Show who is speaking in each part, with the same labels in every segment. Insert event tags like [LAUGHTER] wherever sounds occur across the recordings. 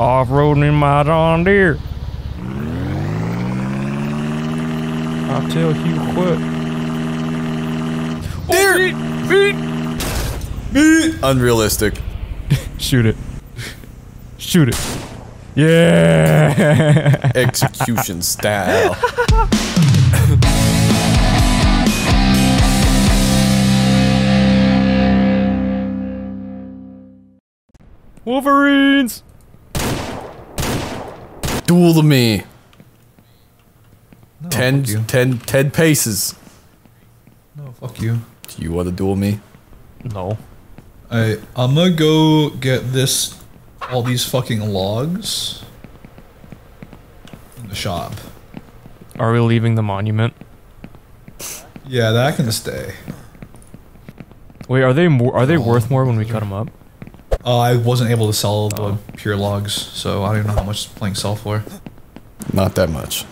Speaker 1: Off-roading in my John Deere. I'll tell you what.
Speaker 2: Oh, Deer! Unrealistic. [LAUGHS]
Speaker 1: Shoot it. Shoot it. Yeah. [LAUGHS]
Speaker 2: Execution style.
Speaker 1: Wolverines.
Speaker 2: Duel to me.
Speaker 3: No,
Speaker 2: Ten,
Speaker 3: fuck you.
Speaker 2: ten, ten paces.
Speaker 3: No, fuck you.
Speaker 2: Do you want to duel me?
Speaker 1: No.
Speaker 3: I I'm gonna go get this all these fucking logs in the shop.
Speaker 1: Are we leaving the monument?
Speaker 3: Yeah, that can stay.
Speaker 1: Wait, are they more? Are they worth more when we cut them up?
Speaker 3: Uh, I wasn't able to sell the
Speaker 1: Oh.
Speaker 3: pure logs, so I don't even know how much playing sell for.
Speaker 2: Not that much.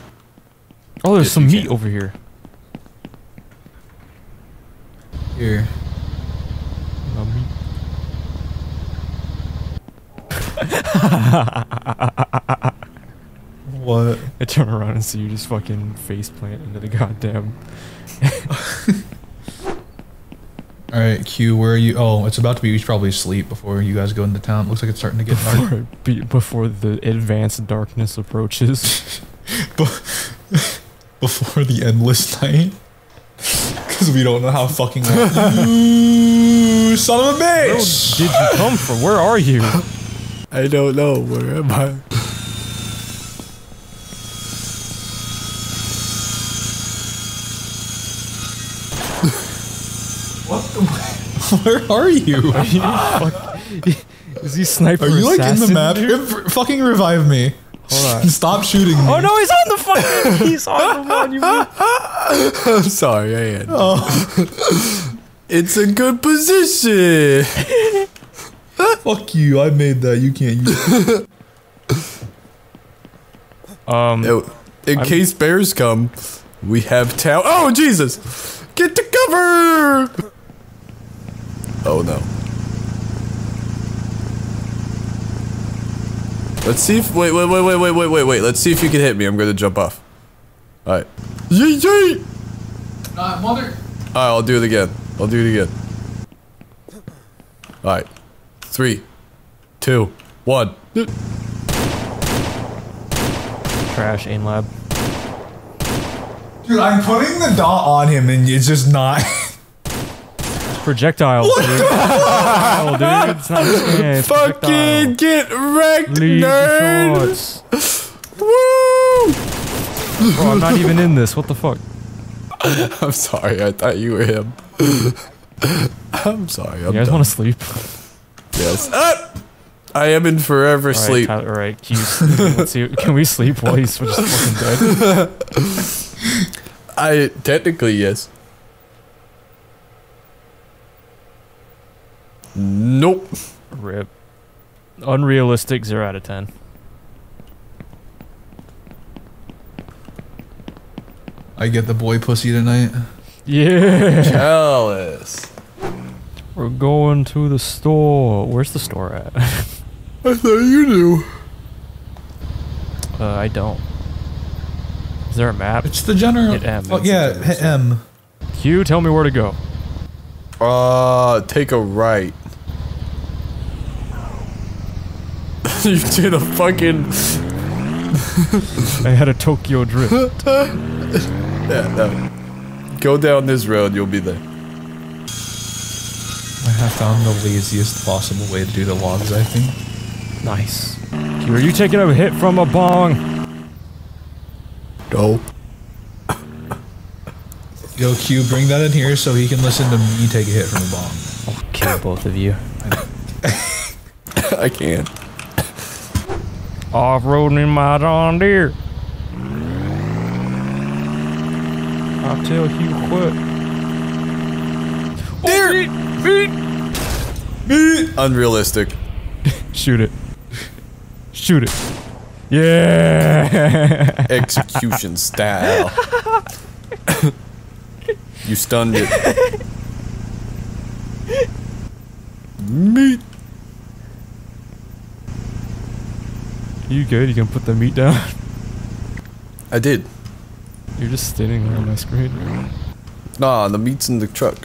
Speaker 1: Oh, there's
Speaker 3: Yes,
Speaker 1: some meat
Speaker 3: can.
Speaker 1: over here.
Speaker 3: Here.
Speaker 1: No [LAUGHS] meat.
Speaker 3: What?
Speaker 1: I turn around and see you just fucking face plant into the goddamn. [LAUGHS] [LAUGHS]
Speaker 3: Alright, Q, where are you? Oh, it's about to be. You should probably sleep before you guys go into town. Looks like it's starting to get dark.
Speaker 1: Before, be, before the advanced darkness approaches. [LAUGHS] [LAUGHS]
Speaker 3: before the endless night. [LAUGHS] Because we don't know how fucking long. you son of a
Speaker 1: Where
Speaker 3: bitch!
Speaker 1: did you come from? Where are you?
Speaker 2: I don't know. Where am I?
Speaker 3: What the? [LAUGHS] Where are you?
Speaker 1: Are you fuck- Is he sniper
Speaker 3: Are you like in the map?
Speaker 1: dude?
Speaker 3: F- fucking revive me.
Speaker 1: Hold on. [LAUGHS]
Speaker 3: Stop shooting me.
Speaker 1: Oh no, he's on the fucking. [LAUGHS] He's on the monument.
Speaker 2: I'm sorry. I am.
Speaker 3: Oh,
Speaker 2: It's a good position.
Speaker 3: fuck you. I made that. You can't use it.
Speaker 1: Um,
Speaker 2: In
Speaker 1: I'm-
Speaker 2: case bears come, we have town. Oh Jesus! Get to cover! Oh no. Let's see if- wait, wait, wait, wait, wait, wait, wait, wait. Let's see if you can hit me. I'm gonna jump off. Alright. Yee! yeet!
Speaker 3: Uh, mother-
Speaker 2: Alright, I'll do it again. I'll do it again. Alright. Three, two, one.
Speaker 1: Trash aim lab.
Speaker 3: Dude, I'm putting the dot on him and it's just not- [LAUGHS]
Speaker 1: Projectile, dude. [LAUGHS] oh, dude, it's not yeah, it's
Speaker 2: Fucking
Speaker 1: projectile.
Speaker 2: get wrecked,
Speaker 1: Leave the
Speaker 2: nerd! Woo!
Speaker 1: Bro, I'm not even in this. What the fuck? [LAUGHS]
Speaker 2: I'm sorry, I thought you were him. [LAUGHS] I'm sorry, I'm
Speaker 1: You guys want to sleep?
Speaker 2: Yes. Ah! I am in forever
Speaker 1: All right,
Speaker 2: sleep.
Speaker 1: Tyler, all right, can, see, can we sleep while he's just fucking dead?
Speaker 2: I technically yes. Nope.
Speaker 1: Rip. Unrealistic, zero out of ten.
Speaker 3: I get the boy pussy tonight.
Speaker 1: Yeah. [LAUGHS]
Speaker 2: Jealous.
Speaker 1: We're going to the store. Where's the store at? [LAUGHS]
Speaker 2: I thought you knew.
Speaker 1: uh, I don't. Is there a map?
Speaker 3: It's the general.
Speaker 1: Hit M,
Speaker 3: Fuck
Speaker 1: it's the
Speaker 3: yeah, hit
Speaker 1: store.
Speaker 3: M.
Speaker 1: Q, tell me where to go.
Speaker 2: Uh, take a right. [LAUGHS] you did a fucking.
Speaker 1: I had a Tokyo drift. [LAUGHS]
Speaker 2: Yeah, no. Go down this road, you'll be there.
Speaker 3: I have found the laziest possible way to do the logs, I think.
Speaker 1: nice. Q, are you taking a hit from a bong?
Speaker 2: Go.
Speaker 3: Yo, Q, bring that in here so he can listen to me take a hit from a bong.
Speaker 1: I'll kill both of you. [LAUGHS]
Speaker 2: I can't.
Speaker 1: Off-roading in my John Deere. I'll tell you what.
Speaker 2: Oh, deer! Unrealistic. [LAUGHS]
Speaker 1: Shoot it. Shoot it. Yeah.
Speaker 2: Execution [LAUGHS] style. you stunned it. [LAUGHS] Meat.
Speaker 1: You good? You can put the meat down? [LAUGHS]
Speaker 2: I did.
Speaker 1: You're just standing there on my screen.
Speaker 2: Nah, the meat's in the truck.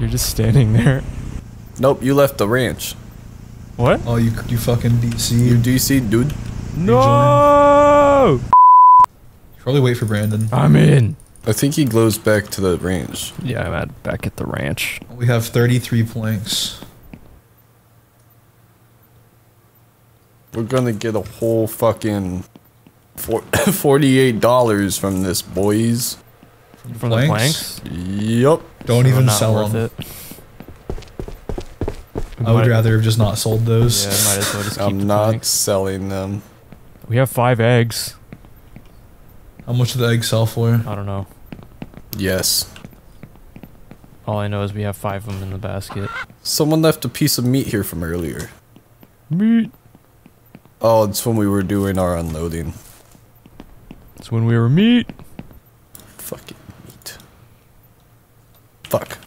Speaker 1: You're just standing there.
Speaker 2: Nope, you left the ranch.
Speaker 1: What?
Speaker 3: Oh, you you fucking DC.
Speaker 2: You
Speaker 3: DC.
Speaker 2: DC, dude.
Speaker 1: No!
Speaker 3: Probably wait for Brandon.
Speaker 1: I'm in.
Speaker 2: I think he glows back to the range.
Speaker 1: Yeah, I'm at back at the ranch.
Speaker 3: We have 33 planks.
Speaker 2: We're gonna get a whole fucking four, [LAUGHS] $48 from this, boys.
Speaker 1: From the planks?
Speaker 2: Yup.
Speaker 3: Don't
Speaker 1: So
Speaker 3: even sell them.
Speaker 1: it.
Speaker 3: I would
Speaker 1: might-
Speaker 3: rather have just not sold those.
Speaker 1: Yeah, might as well just keep
Speaker 2: I'm not
Speaker 1: planks.
Speaker 2: selling them.
Speaker 1: We have five eggs.
Speaker 3: How much do the eggs sell for?
Speaker 1: I don't know.
Speaker 2: Yes.
Speaker 1: All I know is we have five of them in the basket.
Speaker 2: Someone left a piece of meat here from earlier.
Speaker 1: Meat.
Speaker 2: Oh, it's when we were doing our unloading.
Speaker 1: It's when we were meat.
Speaker 2: Fucking meat. Fuck.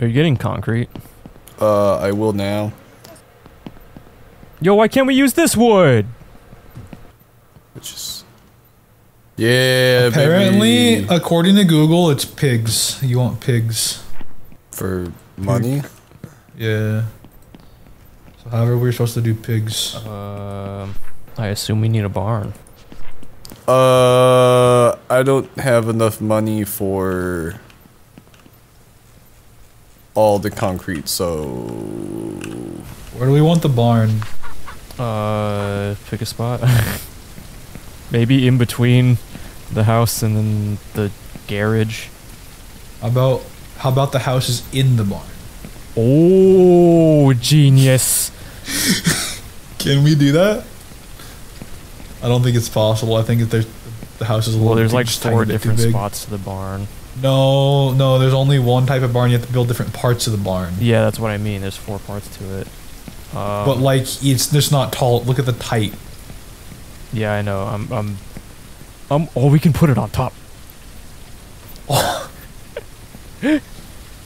Speaker 1: Are you getting concrete?
Speaker 2: Uh, I will now.
Speaker 1: Yo, why can't we use this wood?
Speaker 2: Which is. Yeah,
Speaker 3: Apparently,
Speaker 2: baby.
Speaker 3: according to Google, it's pigs. You want pigs.
Speaker 2: For money?
Speaker 3: Yeah. So however we're supposed to do pigs.
Speaker 1: Um, I assume we need a barn.
Speaker 2: Uh, I don't have enough money for all the concrete, so
Speaker 3: Where do we want the barn?
Speaker 1: Uh, pick a spot. [LAUGHS] Maybe in between the house and then the garage.
Speaker 3: How about how about the house is in the barn?
Speaker 1: Oh, genius. [LAUGHS]
Speaker 3: Can we do that? I don't think it's possible. I think if there's the house is a
Speaker 1: Well,
Speaker 3: little
Speaker 1: there's
Speaker 3: bit-
Speaker 1: like
Speaker 3: just a tiny
Speaker 1: four different spots to the barn.
Speaker 3: No, no, there's only one type of barn. You have to build different parts of the barn.
Speaker 1: Yeah, that's what I mean. There's four parts to it. Um,
Speaker 3: But like it's just not tall. Look at the height.
Speaker 1: yeah, I know. I'm, I'm, um. Oh, we can put it on top. [LAUGHS] [LAUGHS]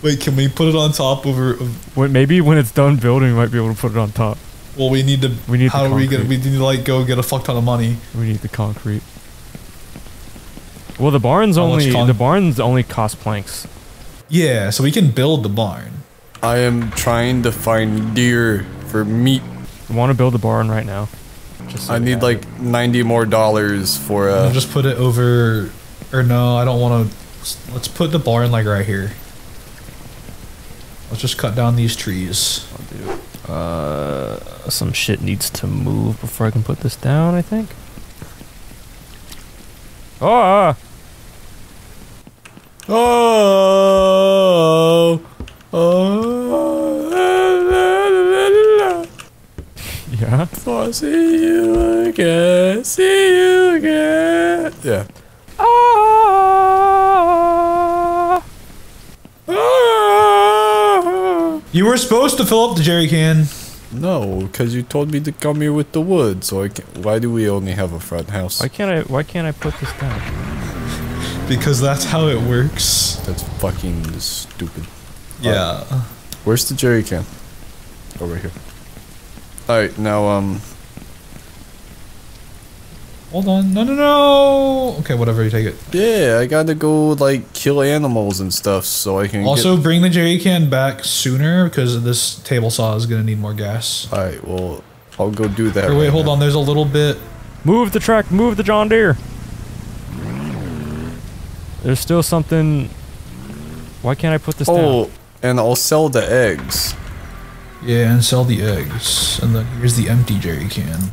Speaker 3: Wait, can we put it on top over? Of,
Speaker 1: When, maybe when it's done building, we might be able to put it on top.
Speaker 3: well, we need to.
Speaker 1: We need
Speaker 3: How
Speaker 1: the
Speaker 3: do we get?
Speaker 1: concrete.
Speaker 3: We need to like go get a fuck ton of money.
Speaker 1: We need the concrete. Well, the barn's
Speaker 3: How
Speaker 1: only the barn's only cost planks.
Speaker 3: Yeah, so we can build the barn.
Speaker 2: I am trying to find deer for meat.
Speaker 1: We want to build a barn right now. Just so
Speaker 2: I need like
Speaker 1: it.
Speaker 2: 90 more dollars for
Speaker 3: I'll
Speaker 2: uh
Speaker 3: just put it over. Or no, I don't want to. Let's put the barn like right here. Let's just cut down these trees.
Speaker 1: Uh, some shit needs to move before I can put this down. I think. Oh,
Speaker 2: Oh, oh,
Speaker 1: yeah.
Speaker 2: oh, see you again, see you again. Yeah.
Speaker 3: You were supposed to fill up the jerry can.
Speaker 2: No, because you told me to come here with the wood, so I can Why do we only have a front house?
Speaker 1: Why can't I? Why can't I put this down?
Speaker 3: Because that's how it works.
Speaker 2: That's fucking stupid.
Speaker 3: Yeah.
Speaker 2: Where's the jerry can? Over here. Alright, now, um,
Speaker 3: Hold on. No, no, no. Okay, whatever. You take it.
Speaker 2: yeah, I gotta go, like, kill animals and stuff so I can
Speaker 3: Also,
Speaker 2: get...
Speaker 3: bring the jerry can back sooner because this table saw is gonna need more gas.
Speaker 2: Alright, well, I'll go do that
Speaker 3: Or wait,
Speaker 2: right
Speaker 3: hold
Speaker 2: now.
Speaker 3: on. There's a little bit.
Speaker 1: Move the track. Move the John Deere. There's still something. Why can't I put this down?
Speaker 2: Oh, and I'll sell the eggs.
Speaker 3: Yeah, and sell the eggs. And then here's the empty jerry can.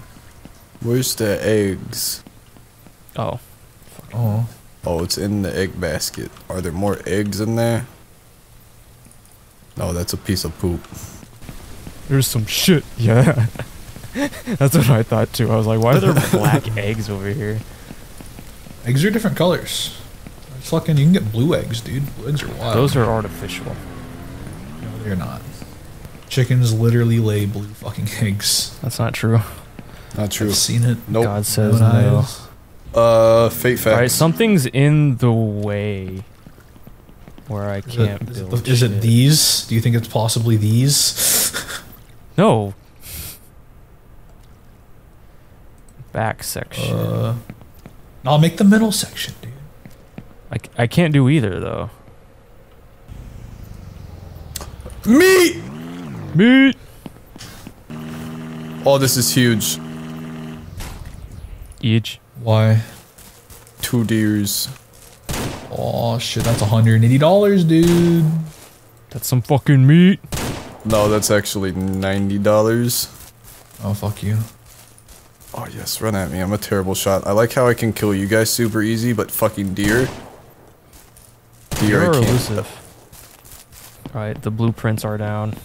Speaker 2: Where's the eggs?
Speaker 1: Oh.
Speaker 3: Oh.
Speaker 2: Oh, it's in the egg basket. Are there more eggs in there? No, that's a piece of poop.
Speaker 1: There's some shit. [LAUGHS] Yeah. That's what I thought too. I was like, why are there [LAUGHS] black eggs over here?
Speaker 3: Eggs are different colors. It's fucking, you can get blue eggs, dude. Blue eggs are wild.
Speaker 1: Those are artificial.
Speaker 3: No, they're not. Chickens literally lay blue fucking [LAUGHS] eggs.
Speaker 1: That's not true.
Speaker 2: Not true.
Speaker 3: I've seen it.
Speaker 2: Nope.
Speaker 1: God says
Speaker 3: Own
Speaker 1: no.
Speaker 2: Uh, fate facts.
Speaker 1: Alright, something's in the way where I can't
Speaker 3: is it,
Speaker 1: build.
Speaker 3: the- is it
Speaker 1: shit.
Speaker 3: these? Do you think it's possibly these? [LAUGHS]
Speaker 1: No. back section.
Speaker 3: Uh, I'll make the middle section, dude.
Speaker 1: I, I can't do either though.
Speaker 2: Meat!
Speaker 1: Meat.
Speaker 2: Oh, this is huge.
Speaker 1: Each.
Speaker 3: Why?
Speaker 2: Two deers.
Speaker 3: Oh shit, that's $180, dude.
Speaker 1: That's some fucking meat.
Speaker 2: No, that's actually $90.
Speaker 3: Oh, fuck you.
Speaker 2: Oh yes, run at me. I'm a terrible shot. I like how I can kill you guys super easy, but fucking deer. Deer,
Speaker 1: You're
Speaker 2: I can't.
Speaker 1: elusive. Alright, the blueprints are down.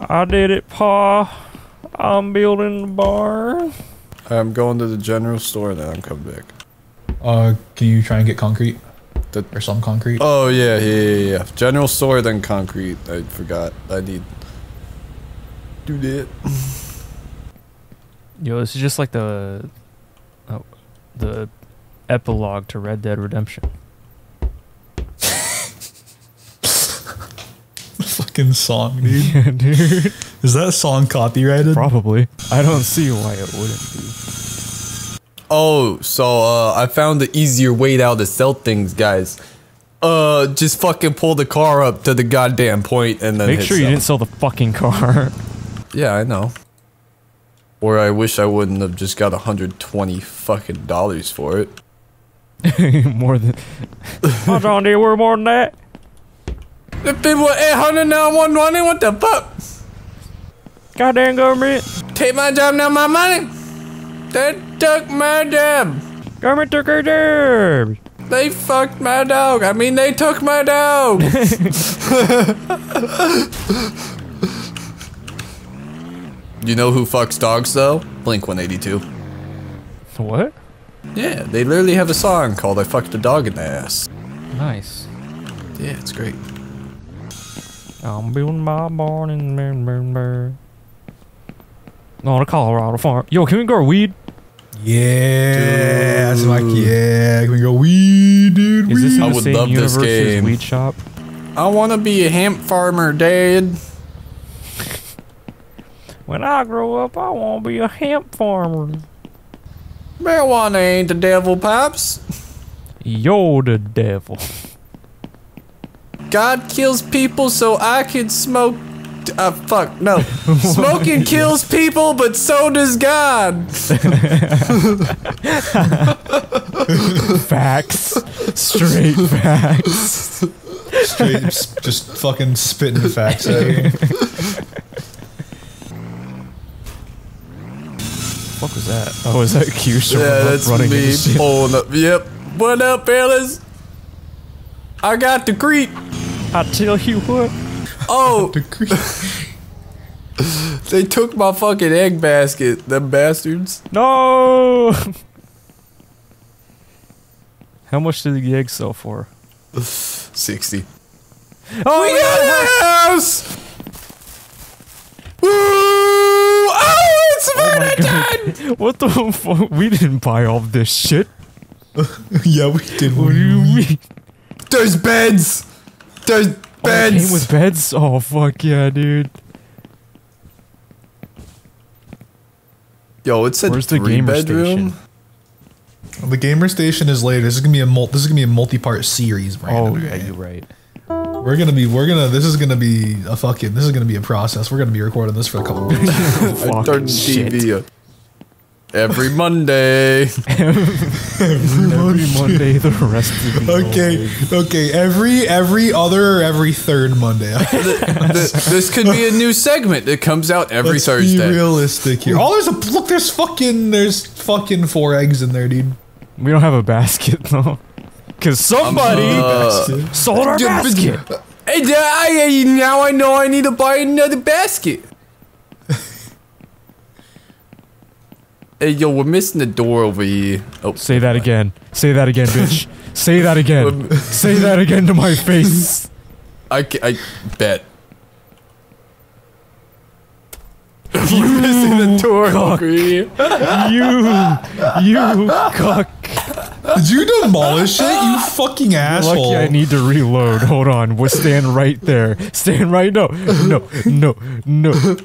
Speaker 1: I did it, Pa. I'm building the barn.
Speaker 2: I'm going to the general store then I'm coming back.
Speaker 3: Uh, can you try and get concrete?
Speaker 2: The-
Speaker 3: or some concrete?
Speaker 2: Oh yeah, yeah, yeah, yeah. General store, then concrete. I forgot. I need. Do that.
Speaker 1: Yo, this is just like the oh, the epilogue to Red Dead Redemption. [LAUGHS]
Speaker 3: fucking song, dude. [LAUGHS]
Speaker 1: yeah, dude.
Speaker 3: Is that song copyrighted?
Speaker 1: Probably. I don't see why it wouldn't be.
Speaker 2: Oh, so uh, I found the easier way now to sell things, guys. Uh, just fucking pull the car up to the goddamn point and then
Speaker 1: Make
Speaker 2: hit
Speaker 1: sure you didn't sell the fucking car. [LAUGHS]
Speaker 2: Yeah, I know. Or I wish I wouldn't have just got 120 fucking dollars for it. [LAUGHS]
Speaker 1: more than. oh, John Deere, we're more than that.
Speaker 2: If it were 800 now 120, what the fuck?
Speaker 1: Goddamn government.
Speaker 2: Take my job now, my money. They took my job.
Speaker 1: Government took our job.
Speaker 2: They fucked my dog. I mean, they took my dog. [LAUGHS] you know who fucks dogs though? Blink 182.
Speaker 1: What?
Speaker 2: Yeah, they literally have a song called I Fucked a Dog in the Ass.
Speaker 1: Nice.
Speaker 2: Yeah, it's great.
Speaker 1: I'm building my barn in burn. On a Colorado farm. Yo, can we grow weed?
Speaker 3: Yeah, that's like yeah. Can we go weed, dude?
Speaker 1: Is this in
Speaker 2: I
Speaker 1: the
Speaker 2: would
Speaker 1: same
Speaker 2: love this
Speaker 1: universe as
Speaker 2: game.
Speaker 1: Weed Shop?
Speaker 2: I want to be a hemp farmer, Dad.
Speaker 1: When I grow up, I want to be a hemp farmer.
Speaker 2: Marijuana ain't the devil, Pops.
Speaker 1: Yo, the devil.
Speaker 2: God kills people so I can smoke. Uh, fuck, no. [LAUGHS] Smoking kills people, but so does God.
Speaker 1: Facts. Straight facts.
Speaker 3: Straight, just fucking spitting facts out here.
Speaker 1: What was that? Oh, is that Q showing
Speaker 2: Yeah,
Speaker 1: up
Speaker 2: that's
Speaker 1: running
Speaker 2: me
Speaker 1: into shit?
Speaker 2: pulling up. Yep. What up, fellas? I got the creep.
Speaker 1: I tell you what.
Speaker 2: Oh, [LAUGHS] they took my fucking egg basket, them bastards.
Speaker 1: No! [LAUGHS] How much did the egg sell for?
Speaker 2: 60.
Speaker 1: Oh,
Speaker 2: We
Speaker 1: yeah!
Speaker 2: got a house! Woo! Oh, it's
Speaker 1: Oh my
Speaker 2: murder time!
Speaker 1: God. [LAUGHS] What the fuck? We didn't buy all this shit.
Speaker 3: yeah, we did.
Speaker 1: What do you mean?
Speaker 2: There's beds! There's
Speaker 1: Oh, it
Speaker 2: beds!
Speaker 1: came with beds? Oh, fuck yeah, dude.
Speaker 2: Yo, it said
Speaker 1: Where's the gamer
Speaker 2: bedroom.
Speaker 1: station?
Speaker 3: The gamer station is later. This is gonna be a mul- This is gonna be a multi-part series, Brandon.
Speaker 1: Oh, yeah,
Speaker 3: okay?
Speaker 1: you're right.
Speaker 3: We're gonna be. We're gonna. This is gonna be a fucking. This is gonna be a process. We're gonna be recording this for a couple weeks. [LAUGHS]
Speaker 2: I
Speaker 1: Fucking
Speaker 2: turned [LAUGHS]
Speaker 1: shit.
Speaker 2: TV up. Every Monday. [LAUGHS]
Speaker 1: Every Monday, the rest of the
Speaker 3: okay. Okay. Every every other or every third Monday. [LAUGHS]
Speaker 2: Th- this could be a new segment that comes out every
Speaker 3: Let's
Speaker 2: Thursday.
Speaker 3: Be realistic here. Oh, there's a look. There's fucking. There's fucking four eggs in there, dude.
Speaker 1: We don't have a basket, though. Because somebody
Speaker 2: Uh,
Speaker 1: sold our
Speaker 2: Yeah, but-
Speaker 1: basket.
Speaker 2: Hey, I, I- now I know I need to buy another basket. Hey, yo, we're missing the door over here. Oh,
Speaker 1: Say that again. Say that again, bitch. [LAUGHS] Say that again. Say that again to my face.
Speaker 2: I, I bet. [LAUGHS] You're missing the door
Speaker 1: cock.
Speaker 2: over here.
Speaker 1: You, you cuck.
Speaker 3: Did you demolish it? You fucking asshole.
Speaker 1: Lucky I need to reload. Hold on. We'll stand right there. Stand right. No, no, no, no.